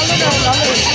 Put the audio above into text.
Dale, dale, dale.